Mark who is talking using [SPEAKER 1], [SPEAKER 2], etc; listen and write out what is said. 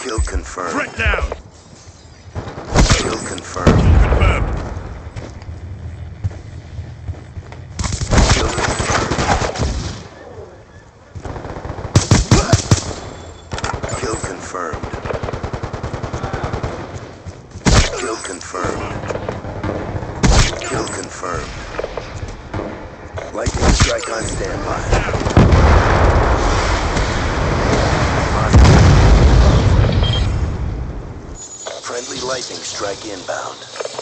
[SPEAKER 1] Kill confirmed.
[SPEAKER 2] Threat down.
[SPEAKER 1] Kill confirmed.
[SPEAKER 2] Confirmed.
[SPEAKER 1] Kill confirmed. Kill confirmed. Kill confirmed. Kill confirmed. Lightning strike on standby. Lightning strike inbound.